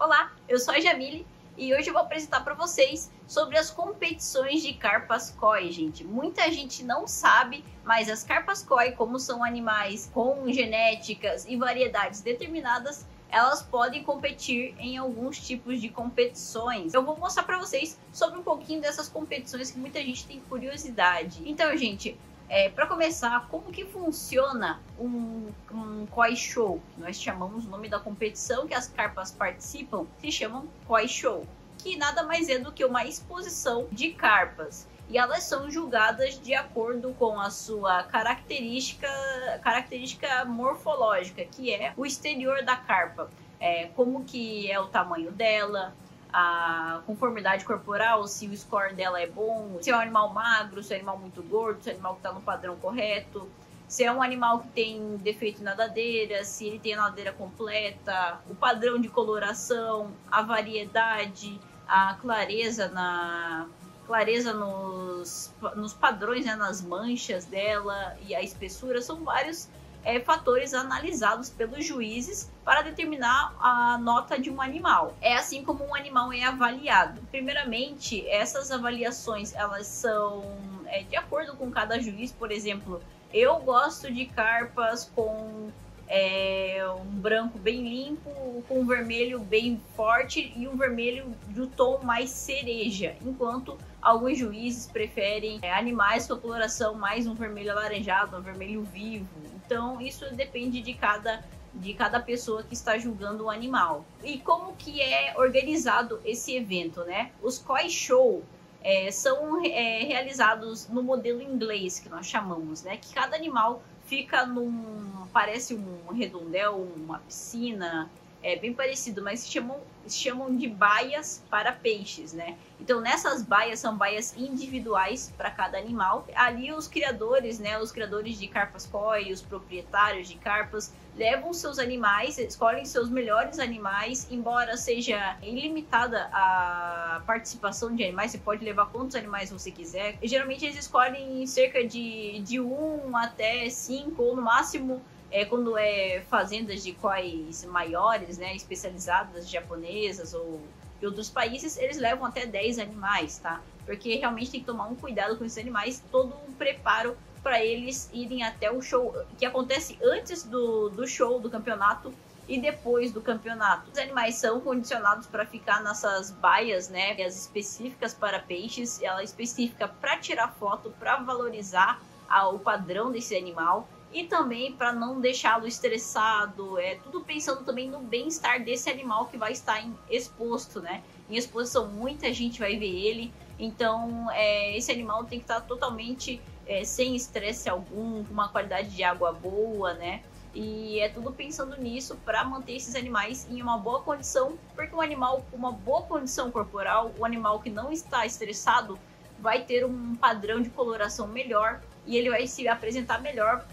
Olá, eu sou a Jamile e hoje eu vou apresentar para vocês sobre as competições de carpas koi, gente. Muita gente não sabe, mas as carpas koi, como são animais com genéticas e variedades determinadas, elas podem competir em alguns tipos de competições. Eu vou mostrar para vocês sobre um pouquinho dessas competições que muita gente tem curiosidade. Então, gente, é, para começar, como que funciona um, um koi show? Nós chamamos o nome da competição que as carpas participam, se chamam koi show, que nada mais é do que uma exposição de carpas. E elas são julgadas de acordo com a sua característica, característica morfológica, que é o exterior da carpa. É, como que é o tamanho dela, a conformidade corporal, se o score dela é bom, se é um animal magro, se é um animal muito gordo, se é um animal que está no padrão correto, se é um animal que tem defeito na nadadeira, se ele tem a nadadeira completa, o padrão de coloração, a variedade, a clareza na clareza nos, nos padrões, né, nas manchas dela e a espessura, são vários é, fatores analisados pelos juízes para determinar a nota de um animal. É assim como um animal é avaliado. Primeiramente, essas avaliações elas são é, de acordo com cada juiz. Por exemplo, eu gosto de carpas com é, um branco bem limpo, com um vermelho bem forte e um vermelho do tom mais cereja, enquanto alguns juízes preferem é, animais com a coloração mais um vermelho alaranjado, um vermelho vivo. Então isso depende de cada de cada pessoa que está julgando o animal. E como que é organizado esse evento, né? Os koi show é, são é, realizados no modelo inglês que nós chamamos, né? Que cada animal fica num parece um redondel, uma piscina, é bem parecido, mas se chamam, chamam de baias para peixes, né? Então nessas baias são baias individuais para cada animal. Ali os criadores, né, os criadores de carpas koi, os proprietários de carpas levam seus animais, escolhem seus melhores animais, embora seja ilimitada a participação de animais, você pode levar quantos animais você quiser. E, geralmente eles escolhem cerca de, de um até cinco ou no máximo é, quando é fazendas de quais maiores, né, especializadas, japonesas ou de outros países, eles levam até 10 animais, tá? Porque realmente tem que tomar um cuidado com esses animais, todo um preparo para eles irem até o show, que acontece antes do, do show, do campeonato, e depois do campeonato. Os animais são condicionados para ficar nessas baias, né, as específicas para peixes, ela é específica para tirar foto, para valorizar a, o padrão desse animal e também para não deixá-lo estressado, é tudo pensando também no bem-estar desse animal que vai estar em, exposto, né? Em exposição, muita gente vai ver ele, então é, esse animal tem que estar totalmente é, sem estresse algum, com uma qualidade de água boa, né? E é tudo pensando nisso para manter esses animais em uma boa condição, porque um animal com uma boa condição corporal, o um animal que não está estressado, vai ter um padrão de coloração melhor e ele vai se apresentar melhor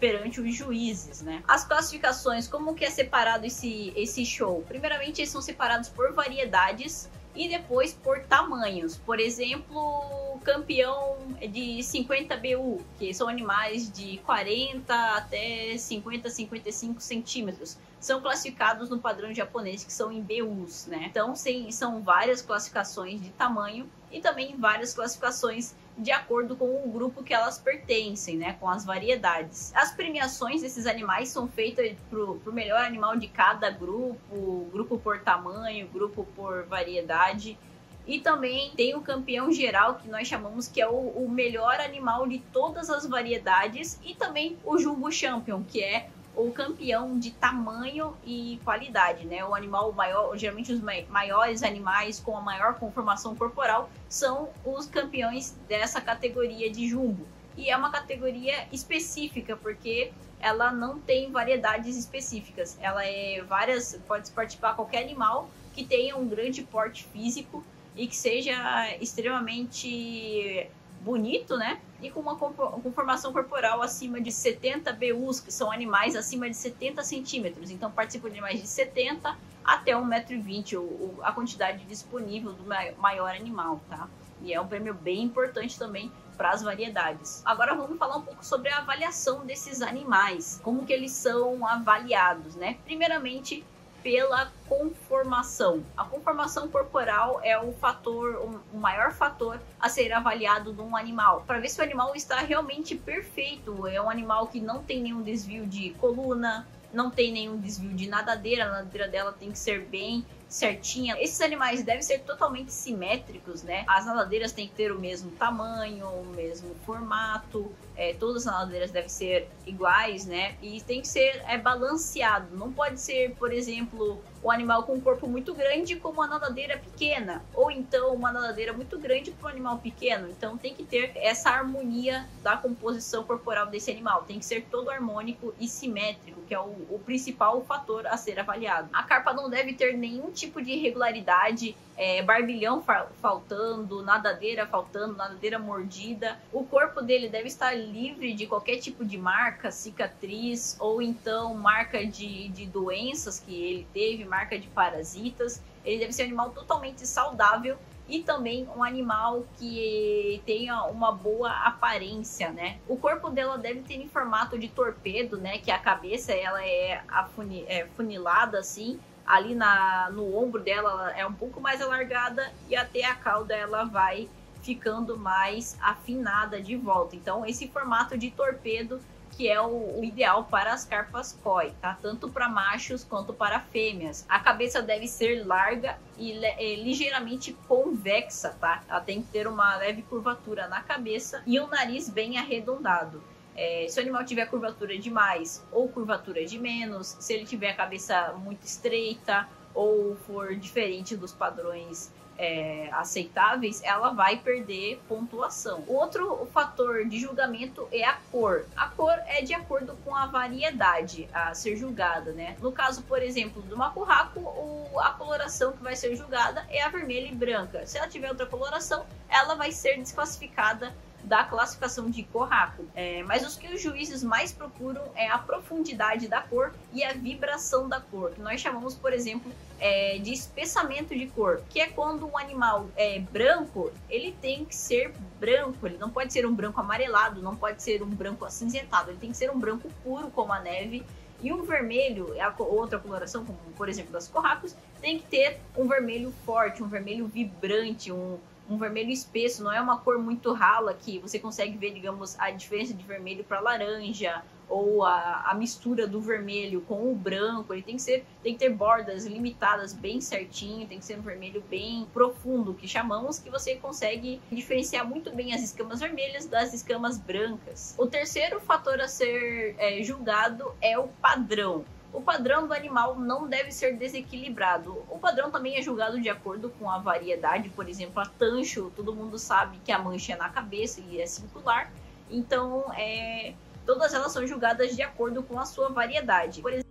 perante os juízes, né? As classificações, como que é separado esse, esse show? Primeiramente, eles são separados por variedades e depois por tamanhos. Por exemplo, campeão de 50 BU, que são animais de 40 até 50, 55 centímetros. São classificados no padrão japonês, que são em BUs, né? Então, sim, são várias classificações de tamanho e também várias classificações de acordo com o grupo que elas pertencem, né, com as variedades. As premiações desses animais são feitas para o melhor animal de cada grupo, grupo por tamanho, grupo por variedade. E também tem o campeão geral, que nós chamamos que é o, o melhor animal de todas as variedades, e também o Jumbo Champion, que é o campeão de tamanho e qualidade, né? O animal maior, geralmente os maiores animais com a maior conformação corporal são os campeões dessa categoria de jumbo. E é uma categoria específica porque ela não tem variedades específicas. Ela é várias, pode participar qualquer animal que tenha um grande porte físico e que seja extremamente bonito, né? E com uma conformação corporal acima de 70 BUs, que são animais acima de 70 centímetros. Então participam de animais de 70 até 1,20m, a quantidade disponível do maior animal, tá? E é um prêmio bem importante também para as variedades. Agora vamos falar um pouco sobre a avaliação desses animais, como que eles são avaliados, né? Primeiramente, pela conformação. A conformação corporal é o fator, o maior fator a ser avaliado de um animal, para ver se o animal está realmente perfeito. É um animal que não tem nenhum desvio de coluna, não tem nenhum desvio de nadadeira, a nadadeira dela tem que ser bem certinha. Esses animais devem ser totalmente simétricos, né? As nadadeiras têm que ter o mesmo tamanho, o mesmo formato, é, todas as nadadeiras devem ser iguais, né? E tem que ser é, balanceado. Não pode ser, por exemplo, um animal com um corpo muito grande com uma nadadeira pequena, ou então uma nadadeira muito grande para um animal pequeno. Então tem que ter essa harmonia da composição corporal desse animal. Tem que ser todo harmônico e simétrico, que é o, o principal fator a ser avaliado. A carpa não deve ter nenhum tipo de irregularidade, é, barbilhão faltando, nadadeira faltando, nadadeira mordida. O corpo dele deve estar livre de qualquer tipo de marca, cicatriz ou então marca de, de doenças que ele teve, marca de parasitas. Ele deve ser um animal totalmente saudável e também um animal que tenha uma boa aparência, né? O corpo dela deve ter em formato de torpedo, né? Que a cabeça ela é, afuni é funilada assim, ali na, no ombro dela é um pouco mais alargada e até a cauda ela vai ficando mais afinada de volta. Então, esse formato de torpedo que é o, o ideal para as carpas koi, tá? Tanto para machos quanto para fêmeas. A cabeça deve ser larga e é, ligeiramente convexa, tá? Ela tem que ter uma leve curvatura na cabeça e o nariz bem arredondado. É, se o animal tiver curvatura demais ou curvatura de menos, se ele tiver a cabeça muito estreita ou for diferente dos padrões é, aceitáveis, ela vai perder pontuação. Outro fator de julgamento é a cor. A cor é de acordo com a variedade a ser julgada, né? No caso, por exemplo, do macurraco, o, a coloração que vai ser julgada é a vermelha e branca. Se ela tiver outra coloração, ela vai ser desclassificada da classificação de corraco. É, mas os que os juízes mais procuram é a profundidade da cor e a vibração da cor, que nós chamamos, por exemplo, é, de espessamento de cor, que é quando um animal é branco, ele tem que ser branco, ele não pode ser um branco amarelado, não pode ser um branco acinzentado, ele tem que ser um branco puro como a neve. E um vermelho, a outra coloração, como por exemplo das corracos, tem que ter um vermelho forte, um vermelho vibrante, um, um vermelho espesso, não é uma cor muito rala que você consegue ver, digamos, a diferença de vermelho para laranja ou a, a, mistura do vermelho com o branco. Ele tem que ser, tem que ter bordas limitadas bem certinho, tem que ser um vermelho bem profundo, que chamamos, que você consegue diferenciar muito bem as escamas vermelhas das escamas brancas. O terceiro fator a ser é, julgado é o padrão o padrão do animal não deve ser desequilibrado. O padrão também é julgado de acordo com a variedade, por exemplo, a tancho, todo mundo sabe que a mancha é na cabeça e é circular, então é, todas elas são julgadas de acordo com a sua variedade. Por exemplo,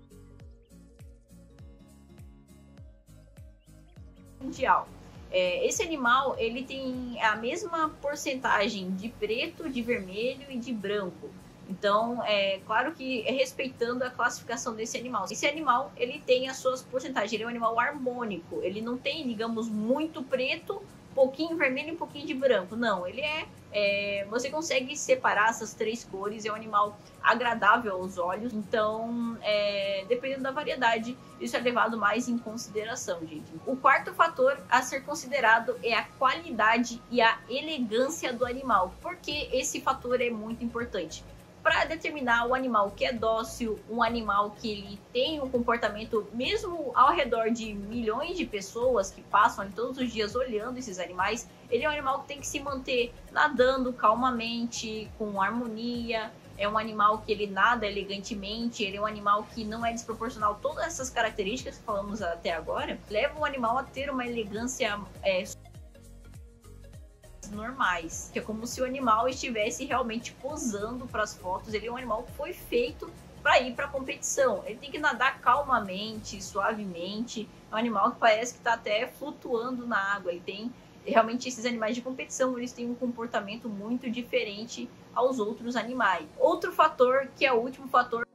mundial. É, esse animal ele tem a mesma porcentagem de preto, de vermelho e de branco. Então, é claro que é respeitando a classificação desse animal. Esse animal, ele tem as suas porcentagens, ele é um animal harmônico, ele não tem, digamos, muito preto, pouquinho vermelho e pouquinho de branco. Não, ele é, é, Você consegue separar essas três cores, é um animal agradável aos olhos. Então, é, dependendo da variedade, isso é levado mais em consideração, gente. O quarto fator a ser considerado é a qualidade e a elegância do animal. Porque esse fator é muito importante? Para determinar o animal que é dócil, um animal que ele tem um comportamento mesmo ao redor de milhões de pessoas que passam ali todos os dias olhando esses animais, ele é um animal que tem que se manter nadando calmamente, com harmonia, é um animal que ele nada elegantemente, ele é um animal que não é desproporcional. Todas essas características que falamos até agora levam o animal a ter uma elegância é, normais, que é como se o animal estivesse realmente posando para as fotos. Ele é um animal que foi feito para ir para a competição. Ele tem que nadar calmamente, suavemente. É um animal que parece que está até flutuando na água. Ele tem realmente esses animais de competição, eles têm um comportamento muito diferente aos outros animais. Outro fator, que é o último fator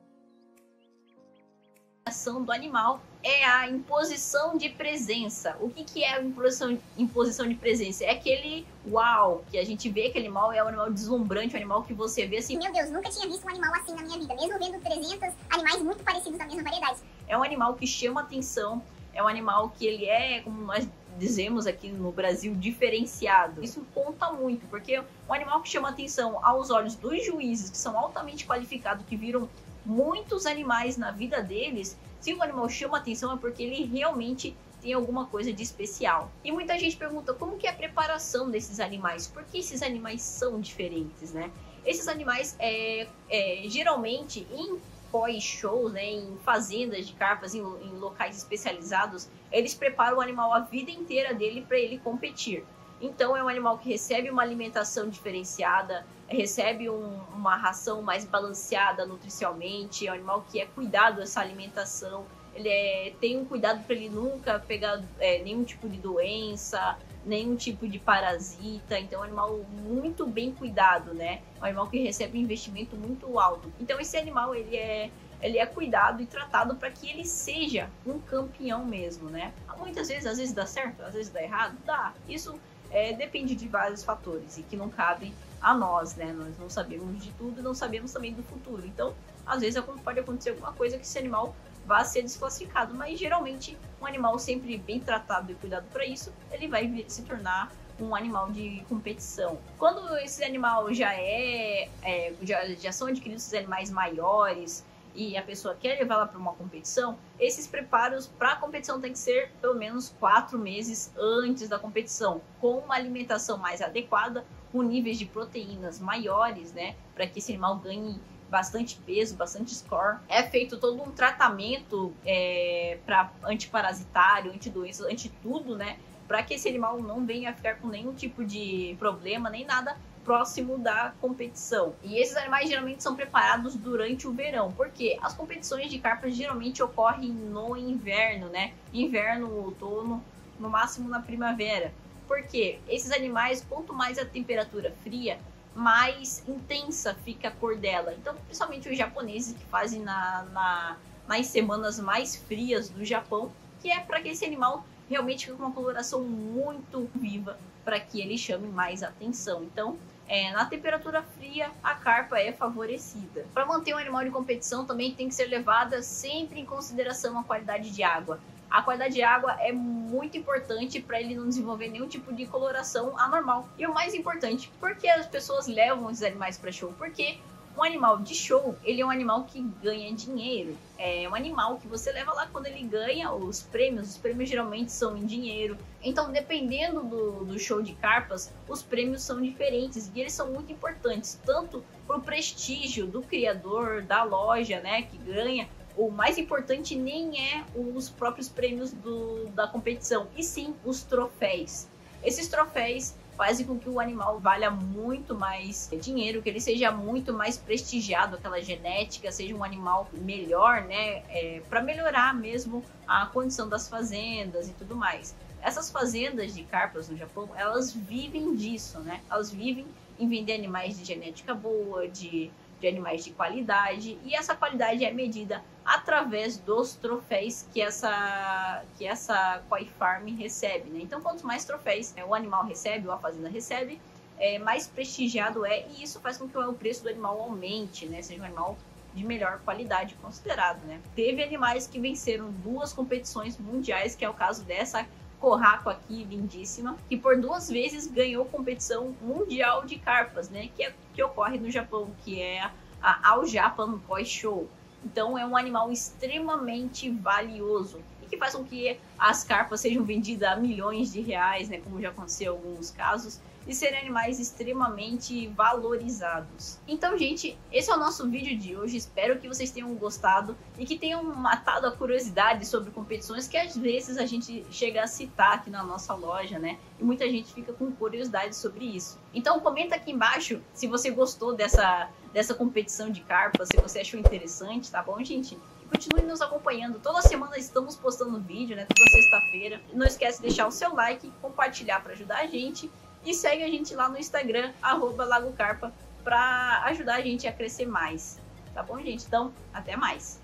do animal é a imposição de presença. O que, que é a imposição, imposição de presença? É aquele uau, que a gente vê que animal é um animal deslumbrante, um animal que você vê assim. Meu Deus, nunca tinha visto um animal assim na minha vida, mesmo vendo 300 animais muito parecidos da mesma variedade. É um animal que chama atenção, é um animal que ele é, como nós dizemos aqui no Brasil, diferenciado. Isso conta muito, porque um animal que chama atenção aos olhos dos juízes, que são altamente qualificados, que viram muitos animais na vida deles, se o animal chama atenção é porque ele realmente tem alguma coisa de especial. E muita gente pergunta como que é a preparação desses animais, por que esses animais são diferentes, né? Esses animais, é, é geralmente, em pós-shows, né, em fazendas de carpas, em, em locais especializados, eles preparam o animal a vida inteira dele para ele competir. Então é um animal que recebe uma alimentação diferenciada, recebe um, uma ração mais balanceada nutricionalmente, é um animal que é cuidado dessa alimentação, ele é, tem um cuidado para ele nunca pegar é, nenhum tipo de doença, nenhum tipo de parasita, então é um animal muito bem cuidado, né? É um animal que recebe um investimento muito alto. Então esse animal ele é ele é cuidado e tratado para que ele seja um campeão mesmo, né? Muitas vezes, às vezes dá certo, às vezes dá errado, dá. Isso é, depende de vários fatores e que não cabem a nós, né? Nós não sabemos de tudo, não sabemos também do futuro. Então, às vezes pode acontecer alguma coisa que esse animal vá ser desclassificado, mas geralmente um animal sempre bem tratado e cuidado para isso, ele vai se tornar um animal de competição. Quando esse animal já é, é já, já são adquiridos esses animais maiores, e a pessoa quer levá-la para uma competição, esses preparos para a competição tem que ser pelo menos quatro meses antes da competição, com uma alimentação mais adequada, com níveis de proteínas maiores, né, para que esse animal ganhe bastante peso, bastante score. É feito todo um tratamento é, para antiparasitário, antidoenças, anti tudo, né, para que esse animal não venha a ficar com nenhum tipo de problema nem nada próximo da competição. E esses animais geralmente são preparados durante o verão, porque as competições de carpas geralmente ocorrem no inverno, né? Inverno, outono, no máximo na primavera. Porque esses animais, quanto mais a temperatura fria, mais intensa fica a cor dela. Então, principalmente os japoneses que fazem na, na nas semanas mais frias do Japão, que é para que esse animal realmente fique com uma coloração muito viva, para que ele chame mais atenção. Então, é, na temperatura fria, a carpa é favorecida. Para manter um animal de competição, também tem que ser levada sempre em consideração a qualidade de água. A qualidade de água é muito importante para ele não desenvolver nenhum tipo de coloração anormal. E o mais importante, por que as pessoas levam esses animais para show? Porque um animal de show, ele é um animal que ganha dinheiro. É um animal que você leva lá quando ele ganha os prêmios. Os prêmios geralmente são em dinheiro. Então, dependendo do, do show de carpas, os prêmios são diferentes e eles são muito importantes, tanto para o prestígio do criador, da loja, né, que ganha. O mais importante nem é os próprios prêmios do, da competição, e sim os troféus. Esses troféus fazem com que o animal valha muito mais dinheiro, que ele seja muito mais prestigiado, aquela genética, seja um animal melhor, né? É, para melhorar mesmo a condição das fazendas e tudo mais. Essas fazendas de carpas no Japão, elas vivem disso, né? Elas vivem em vender animais de genética boa, de de animais de qualidade e essa qualidade é medida através dos troféus que essa que essa koi farm recebe, né? Então, quanto mais troféus é, o animal recebe ou a fazenda recebe, é, mais prestigiado é e isso faz com que o preço do animal aumente, né? Seja um animal de melhor qualidade considerado, né? Teve animais que venceram duas competições mundiais, que é o caso dessa Corraco aqui, lindíssima, que por duas vezes ganhou competição mundial de carpas, né? Que, é, que ocorre no Japão, que é a All Japan Koi Show. Então é um animal extremamente valioso e que faz com que as carpas sejam vendidas a milhões de reais, né? Como já aconteceu em alguns casos e serem animais extremamente valorizados. Então, gente, esse é o nosso vídeo de hoje. Espero que vocês tenham gostado e que tenham matado a curiosidade sobre competições que às vezes a gente chega a citar aqui na nossa loja, né? E muita gente fica com curiosidade sobre isso. Então, comenta aqui embaixo se você gostou dessa, dessa competição de carpa, se você achou interessante, tá bom, gente? continue nos acompanhando. Toda semana estamos postando vídeo, né? Toda sexta-feira. Não esquece de deixar o seu like, compartilhar para ajudar a gente. E segue a gente lá no Instagram, arroba LagoCarpa, para ajudar a gente a crescer mais. Tá bom, gente? Então, até mais!